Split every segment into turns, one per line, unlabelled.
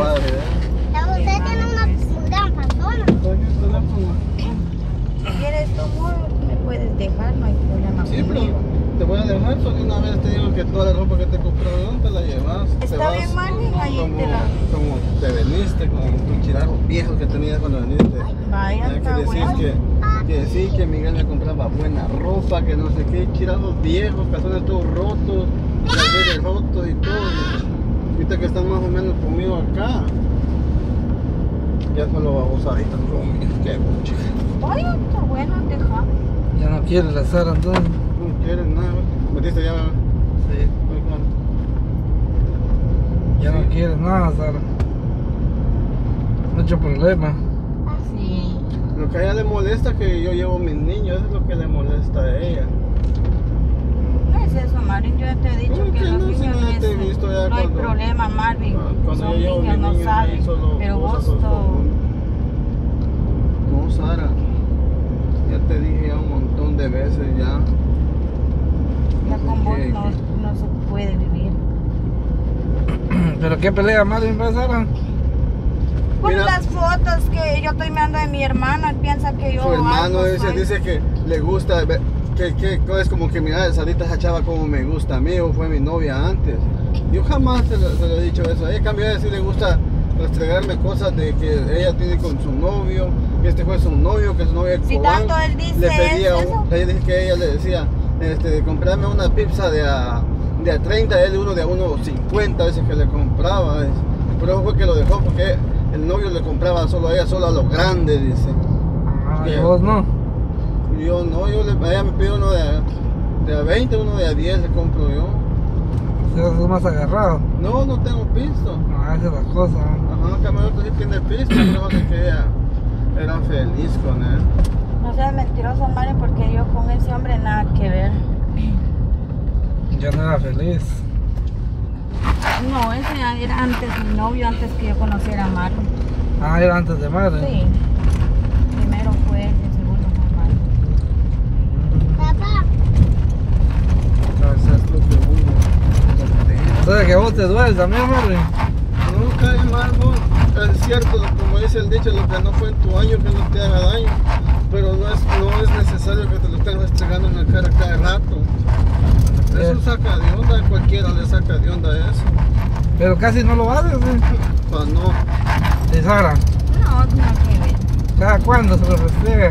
padre. ¿eh?
Usted tiene una gran persona.
Si quieres tu amor, me puedes dejar, no hay problema
Sí, pero te voy a dejar, solo una vez te digo que toda la ropa que te compraron te la llevas.
Está bien, mami, ahí
como,
te la-
como te veniste, con tus chirajos viejos que tenías cuando viniste.
Vaya,
Ya
está
que decís que, que sí, que Miguel me compraba buena ropa, que no sé qué, chirajos viejos, calzones todos rotos, llaveres rotos y todo. Ahorita que están más o menos conmigo acá, ya solo vamos ahorita conmigo. Qué pucha.
Vaya, está bueno, deja.
Ya no quiere la Sara entonces.
No quieren nada. Metiste ya.
Sí. Ya no quiere nada, Sara. Mucho problema.
Sí.
Lo que a ella le molesta es que yo llevo a mis niños, eso es lo que le molesta a ella.
No es eso, Marvin. Yo ya te he dicho
¿Cómo
que
que no, no
hay problema, Marvin.
Ah, Cuando
Son
yo
niños, no saben.
solo
Pero vos.
No, Sara. Ya te dije ya un montón de veces ya.
Ya con vos
¿Qué-
no, no se puede vivir.
¿Pero qué pelea Marvin va Sara?
Por
Mira.
las fotos que yo estoy mirando de mi hermana, él piensa que yo.
Su hermano
algo
ese
soy.
dice que le gusta, ve- que, que es como que mira, Sarita esa chava como me gusta a mí o fue mi novia antes. Yo jamás se lo, se lo he dicho eso. A ella cambió de decir le gusta restregarme cosas de que ella tiene con su novio, que este fue su novio, que su novio es
Si
cubano.
tanto él dice
le pedía
eso.
un- le dije que ella le decía, este, comprarme una pizza de a, de a 30, él uno de a 1.50 veces que le compraba. es. Por eso fue que lo dejó, porque el novio le compraba solo a ella, solo a lo grande, dice.
Ah, vos no.
Yo no, yo le, ella me pide uno de de a 20, uno de a 10 le compro yo.
Sos más agarrado.
No, no tengo pisto.
No, esa es la cosa.
Ajá, Camarón sí tiene pisto, pero sé que ella era feliz con él.
No seas mentiroso, Mario, porque yo con ese hombre nada que ver.
Ya no era feliz.
No, ese era antes mi novio, antes que yo conociera a Mario.
Ah, era antes de Marvin.
Sí. Primero fue él, y segundo fue Mario.
Papá,
Eso es lo que
Entonces que vos te duele también, Marvin.
No cae mal, vos. Es cierto, como dice el dicho, lo que no fue en tu año que no te haga daño. Pero no es, no es necesario que te lo estés restregando en la cara cada rato. Eso
Sí.
saca de onda, cualquiera le saca de onda eso.
Pero casi no lo haces, ¿eh?
Pues no.
Y Sara,
No, no que ver.
¿cada cuándo se lo restriega?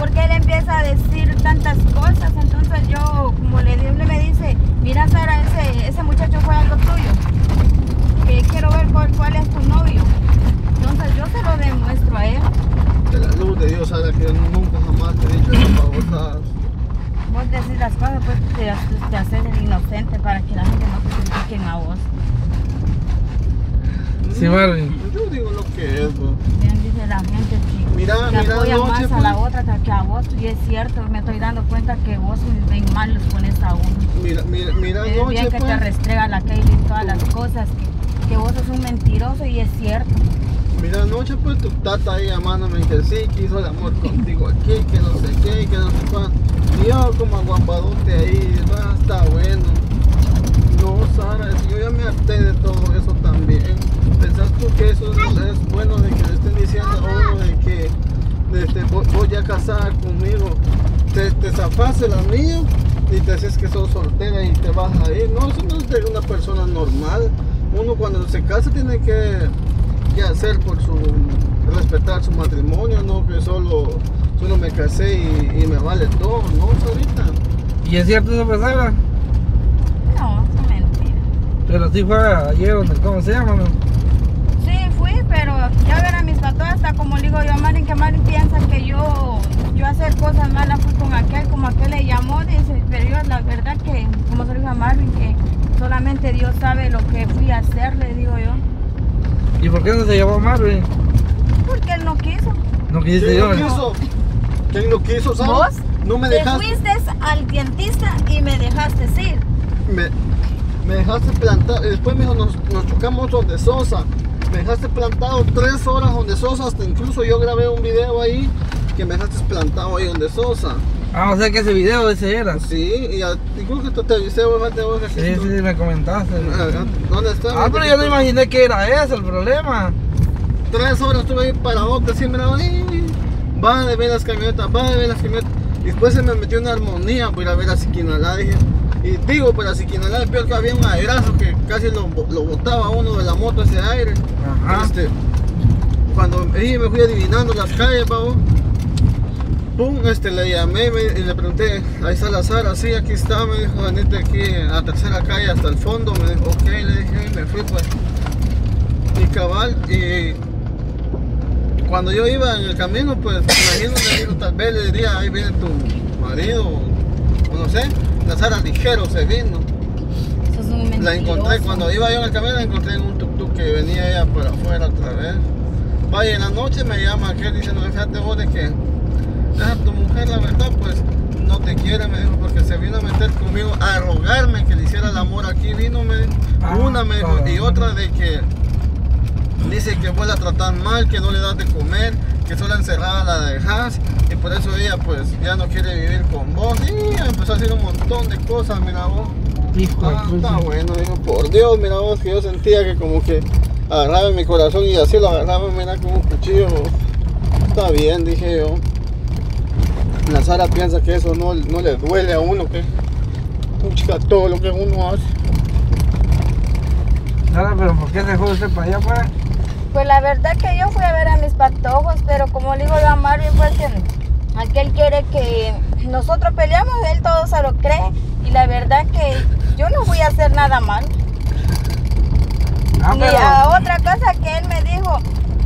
Porque él empieza a decir tantas cosas, entonces yo, como le digo, él me dice, mira Sara, ese, ese muchacho fue algo tuyo, que quiero ver cuál, cuál es tu novio. Entonces yo se lo demuestro a él.
De la luz de Dios, sabe que yo nunca jamás te he dicho esas babosadas.
Vos decís las cosas, pues te, te haces el inocente para que la gente no te critiquen a vos.
Sí, Marvin.
Yo digo lo que es, bro.
Bien dice la gente que,
Mira,
que
mira,
apoya
anoche,
más a
pues.
la otra que- que a vos. Y es cierto, me estoy dando cuenta que vos ven mal los pones a uno.
Mira, mira, mira,
Es
anoche,
bien que te
pues.
restrega la Kaylee todas las cosas, que, que vos sos un mentiroso y es cierto.
Mira, anoche, pues tu tata ahí llamándome que sí, que hizo el amor contigo aquí, que no sé qué, que no sé cuánto. Y yo como aguampadote ahí, va, está bueno. No, Sara, yo ya me harté de todo eso también. ¿Pensás tú que eso es, es bueno de que le estén diciendo a uno de que este, vo- voy a casar conmigo? Te, te zafas el mío y te dices que sos soltera y te vas a ir. No, eso no es de una persona normal. Uno cuando se casa tiene que, que hacer por su respetar su matrimonio, no que solo, solo me casé y, y me vale todo, ¿no, Sarita?
¿Y es cierto eso, pues, Sara?
No, es mentira.
Pero sí fue ayer donde, ¿cómo se llama? no?
Ya ver a mis patos hasta como le digo yo a Marin, que Marin piensa que yo, yo hacer cosas malas fui con aquel, como aquel le llamó, dice, pero yo la verdad que, como se lo dijo a Marvin, que solamente Dios sabe lo que fui a hacer, le digo yo.
¿Y por qué no se llevó Marvin?
Porque él no quiso.
No quisiste
¿Quién
yo.
lo quiso? ¿Quién lo quiso, Sara?
¿Vos?
No me
Te
dejaste,
fuiste al dentista y me dejaste ir.
me, me dejaste plantado, y después me dijo, nos, nos chocamos donde Sosa. Me dejaste plantado tres horas donde Sosa, hasta incluso yo grabé un video ahí que me dejaste plantado ahí donde Sosa.
Ah, o sea que ese video ese era. Sí,
Sí, y a- incluso que tú te avisé, vos, fíjate vos,
sí,
que tú-
me comentaste.
¿Dónde está?
Ah, pero yo no imaginé que era eso el problema.
Tres horas estuve ahí parado, así, mira, ay, va de ver las camionetas, va de ver las camionetas. Y después se me metió una armonía por ir a ver a Siquinalá, dije. Y digo, pero a Siquinalá, peor que había un aerazo que casi lo, lo botaba uno de la moto ese aire.
Ajá.
Este, cuando me fui adivinando las calles, pavo. Pum, este, le llamé y, me- y le pregunté, ahí está la Sara, sí, aquí está, me dijo, venite aquí a la tercera calle hasta el fondo, me dijo, ok, le dije, y me fui pues. Y cabal, y cuando yo iba en el camino, pues, imagino, le digo, tal vez le diría, ahí viene tu marido, o no sé, la Sara ligero se vino.
Eso es un
La encontré cuando iba yo en el camino, la encontré en un tuk-tuk que venía ella por afuera otra vez. Vaya, en la noche me llama aquel diciendo, fíjate vos de que "Ah, tu mujer la verdad pues no te quiere, me dijo, porque se vino a meter conmigo a rogarme que le hiciera el amor aquí, vino, me
Ah,
una me dijo, y otra de que dice que vos la tratás mal, que no le das de comer, que solo encerrada la dejas y por eso ella pues ya no quiere vivir con vos y empezó a decir un montón de cosas, mira vos.
Hijo
Ah, está bueno, digo, por Dios, mira vos, que yo sentía que como que agarraba mi corazón y así lo agarraba, mira, como un cuchillo. Está bien, dije yo. La Sara piensa que eso no, no le duele a uno, que chica todo lo que uno hace.
Ahora, pero ¿por qué se fue usted para allá, pues?
Pues la verdad que yo fui a ver a mis patojos, pero como le digo yo a Marvin, pues que aquel quiere que nosotros peleamos, él todo se lo cree. Y la verdad que yo no voy a hacer nada mal.
Ah,
Y
pero.
a otra cosa que él me dijo,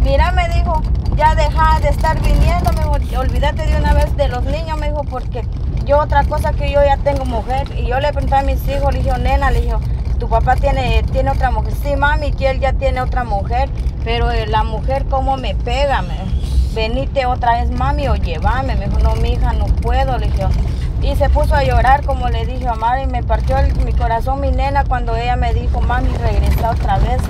mira, me dijo, ya deja de estar viniendo, me dijo, olvídate de una vez de los niños, me dijo, porque yo otra cosa que yo ya tengo mujer. Y yo le pregunté a mis hijos, le dije, nena, le dije, tu papá tiene, tiene otra mujer. Sí, mami, que él ya tiene otra mujer, pero eh, la mujer cómo me pega, me venite otra vez, mami, o llévame. Me dijo, no, mi hija, no puedo, le dije. Y se puso a llorar, como le dije a Mari, me partió el- mi corazón mi nena cuando ella me dijo, mami, regresa otra vez.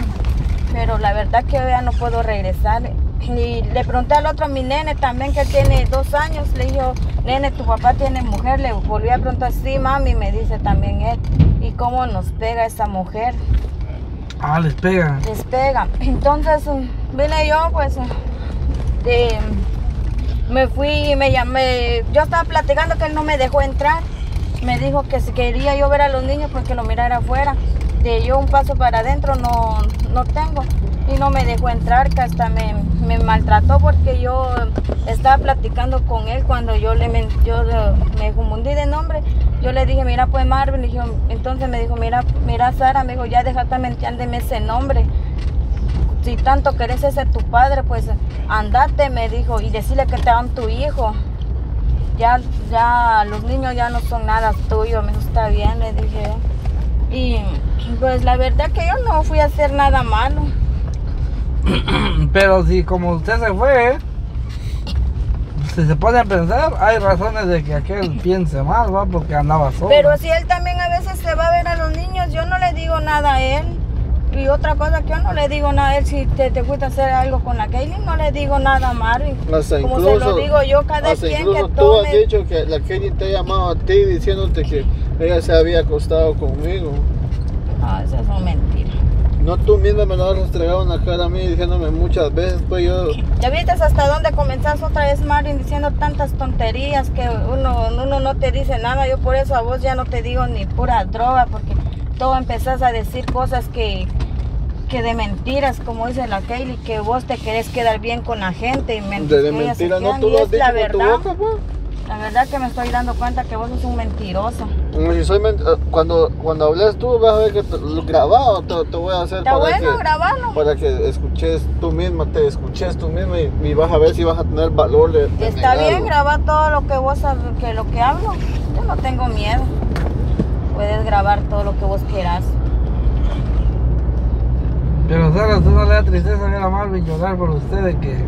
Pero la verdad que ya no puedo regresar. Y le pregunté al otro, mi nene también, que tiene dos años, le dijo, nene, tu papá tiene mujer. Le volví a preguntar, sí, mami, me dice también él. ¿Y cómo nos pega esa mujer?
Ah, les pega.
les pega. Entonces vine yo, pues, de- me fui y me llamé. Yo estaba platicando que él no me dejó entrar. Me dijo que si quería yo ver a los niños, pues que lo mirara afuera. De yo un paso para adentro no, no tengo. Y no me dejó entrar, que hasta me, me maltrató porque yo estaba platicando con él cuando yo le yo me confundí de nombre. Yo le dije, mira pues Marvin, le dije, entonces me dijo, mira, mira Sara, me dijo, ya déjate mentirme ese nombre. Si tanto querés ese tu padre, pues andate, me dijo, y decirle que te dan tu hijo. Ya, ya, los niños ya no son nada tuyo, me dijo, está bien, le dije. Y pues la verdad que yo no fui a hacer nada malo.
Pero si como usted se fue, si se pone a pensar, hay razones de que aquel piense mal, ¿va? Porque andaba solo.
Pero si él también a veces se va a ver a los niños, yo no le digo nada a él. Y otra cosa que yo no le digo nada a él, si te, te fuiste a hacer algo con la Kaylin, no le digo nada a Marvin.
Hasta
Como
incluso,
se lo digo yo, cada
hasta
quien
incluso
que
tú has
tome.
dicho que la Kelly te ha llamado a ti diciéndote que ella se había acostado conmigo.
No, esas son mentiras.
No tú misma me lo has restregado en la cara a mí diciéndome muchas veces, pues yo...
¿Ya viste hasta dónde comenzás otra vez, Marvin, diciendo tantas tonterías que uno, uno no te dice nada? Yo por eso a vos ya no te digo ni pura droga, porque todo empezás a decir cosas que, que de mentiras, como dice la Kaylee, que vos te querés quedar bien con la gente y
De,
mientras
de
que ellas se
mentira, no tú lo has dicho
la
con tu
verdad.
boca, pues.
La verdad que me estoy dando cuenta que vos sos un mentiroso.
Como si soy men- eh, cuando, cuando hables tú vas a ver que te- lo grabado te, te voy a hacer
Está
para
bueno
que,
grabarlo.
para que escuches tú misma, te escuches tú misma y, y vas a ver si vas a tener valor de, de
Está bien
negarlo.
grabar todo lo que vos que lo que hablo. Yo no tengo miedo. Puedes grabar todo lo que vos quieras.
Pero Sara, ¿tú no le da tristeza ver a Marvin llorar por usted de que...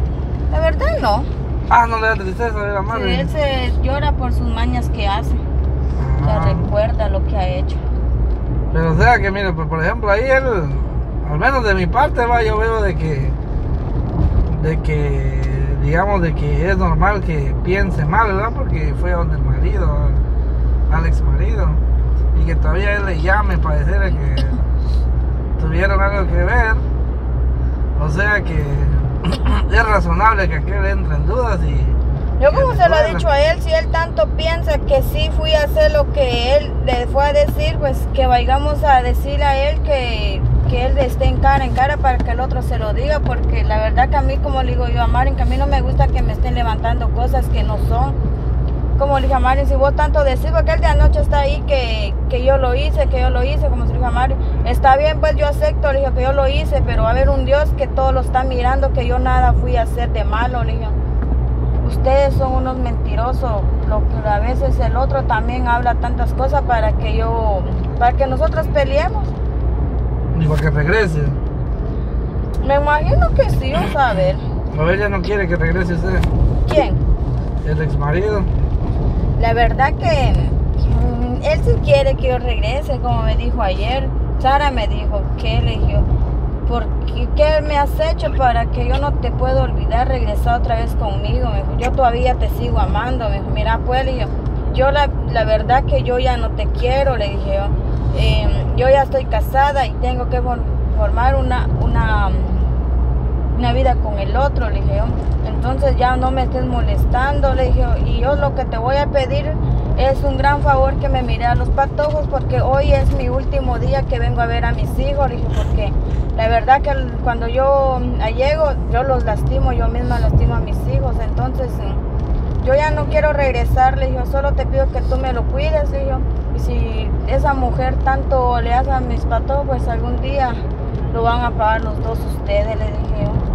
La verdad no.
Ah, no le da tristeza ver a
Sí,
Marvin.
él se llora por sus mañas que hace.
Ah.
recuerda lo que ha hecho.
Pero o sea que, mire, pues, por ejemplo, ahí él, al menos de mi parte, va, yo veo de que, de que, digamos de que es normal que piense mal, ¿verdad? Porque fue donde el marido, al ex marido, y que todavía él le llame para decirle que tuvieron algo que ver. O sea que es razonable que aquel entre en dudas y
Yo como se lo he dicho a él, si él tanto piensa que sí fui a hacer lo que él le fue a decir, pues que vayamos a decirle a él que, que él esté en cara en cara para que el otro se lo diga, porque la verdad que a mí, como le digo yo a Marin, que a mí no me gusta que me estén levantando cosas que no son. Como le dije a Marin, si vos tanto decís, porque él de anoche está ahí que, que yo lo hice, que yo lo hice, como se le dijo a Marin, está bien, pues yo acepto, le dije que yo lo hice, pero va a haber un Dios que todo lo está mirando, que yo nada fui a hacer de malo, le dije. Ustedes son unos mentirosos, lo que a veces el otro también habla tantas cosas para que yo, para que nosotros peleemos.
y para que regrese.
Me imagino que sí, vamos a ver.
O ella no quiere que regrese usted,
¿Quién?
el ex marido.
La verdad que mm, él sí quiere que yo regrese, como me dijo ayer. Sara me dijo que le dijo, ¿por qué, me has hecho para que yo no te pueda olvidar regresar otra vez conmigo? Me dijo, yo todavía te sigo amando. Me dijo, mira pues, le dije, yo la, la verdad que yo ya no te quiero, le dije yo. Em, ya estoy casada y tengo que for- formar una, una, vida con el otro, le dije yo. Entonces ya no me estés molestando, le dije. Y yo lo que te voy a pedir es un gran favor que me mire a los patojos porque hoy es mi último día que vengo a ver a mis hijos, le dije, porque la verdad que cuando yo mm, llego, yo los lastimo, yo misma lastimo a mis hijos. Entonces mm, yo ya no quiero regresar, le dije, solo te pido que tú me lo cuides, le dije. Y si esa mujer tanto le hace a mis patojos, pues algún día lo van a pagar los dos ustedes, le dije yo.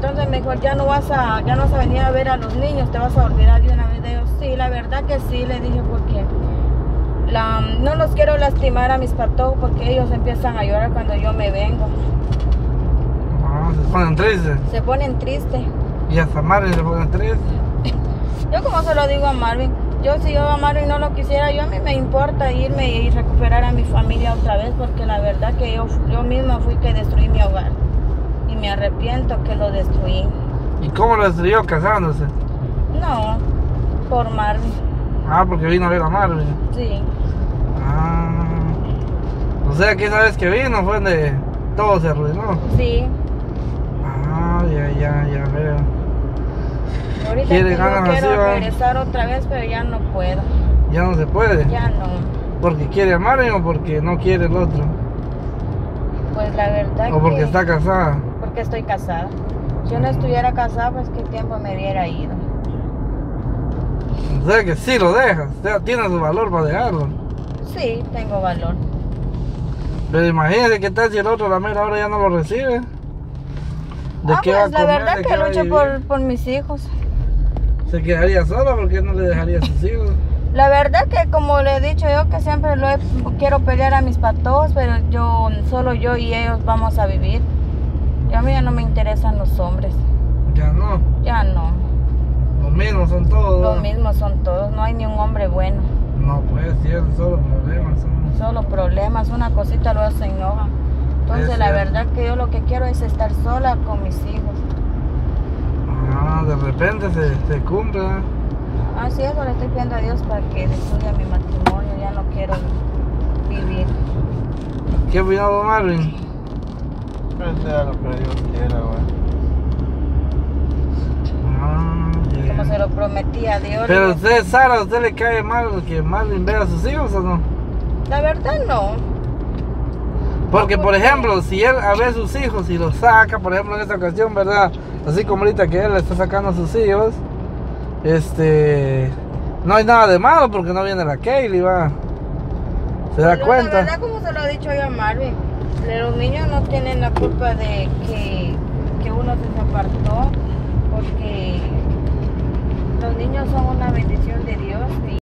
Entonces me dijo, ya no vas a, ya no vas a venir a ver a los niños, te vas a olvidar de una vez de ellos. Sí, la verdad que sí, le dije, porque la, no los quiero lastimar a mis patojos porque ellos empiezan a llorar cuando yo me vengo.
Ah, se ponen tristes.
Se ponen tristes.
Y hasta Marvin se pone triste.
Yo como se lo digo a Marvin, yo si yo a Marvin no lo quisiera, yo a mí me importa irme y recuperar a mi familia otra vez porque la verdad que yo, yo misma fui que destruí mi hogar. Y me arrepiento que lo destruí.
¿Y cómo lo destruyó casándose?
No, por Marvin,
Ah, porque vino a ver a Marvin.
sí.
Ah. O sea que esa vez que vino fue donde todo se arruinó.
Sí,
Ah, ya, ya, ya veo.
ahorita que
ganas
quiero
así,
regresar otra vez, pero ya no puedo,
Ya no se puede.
ya no.
Porque quiere a Marvin o porque no quiere el otro.
Pues la verdad
O porque
que
está casada.
Porque estoy casada. Si yo no estuviera casada, pues qué tiempo me hubiera ido.
O sea que sí lo dejas. O sea, tiene su valor para dejarlo.
Sí, tengo valor.
Pero imagínate que tal si el otro la mera hora ya no lo recibe. ¿De
ah,
qué va a
pues la
comer?
verdad
¿De
que
qué
lucho por, por mis hijos.
Se quedaría sola porque no le dejaría a sus hijos.
La verdad que como le he dicho yo que siempre lo he- quiero pelear a mis patojos, pero yo solo yo y ellos vamos a vivir. Y a mí ya no me interesan los hombres.
Ya no.
Ya no.
Lo mismo son todos.
Lo mismo son todos. No hay ni un hombre bueno.
No puede ser, solo problemas. son.
Solo problemas. Una cosita lo hace enoja. Entonces
Es
la
cierto.
verdad que yo lo que quiero es estar sola con mis hijos.
Ah, de repente se, se cumple. ¿eh?
Así eso le estoy pidiendo a Dios para que destruya mi matrimonio. Ya no quiero vivir.
¿Qué don Marvin?
Que sea lo que Dios quiera, güey.
Ah.
Como se lo prometí a Dios.
Pero
le-
usted, Sara, ¿a usted le cae mal que Marvin vea a sus hijos o no?
La verdad no.
Porque,
No,
por ejemplo, si él a ver sus hijos y los saca, por ejemplo, en esta ocasión, ¿verdad? Así como ahorita que él está sacando a sus hijos, este. No hay nada de malo porque no viene la Kaylee, va. ¿Se da
Pero
cuenta?
La verdad, como se lo he dicho yo a Marvin, los niños no tienen la culpa de que, que uno se apartó, porque los niños son una bendición de Dios.